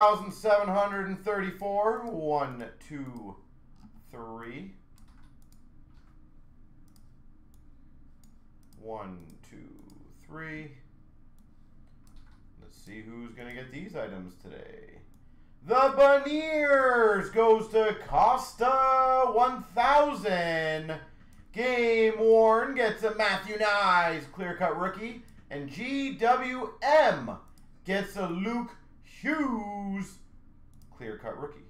1,734. One, two, three. One, two, three. Let's see who's going to get these items today. The Beniers goes to Costa 1000. Game worn gets a Matthew Knies clear cut rookie. And GWM gets a Luke Hughes clear cut rookie.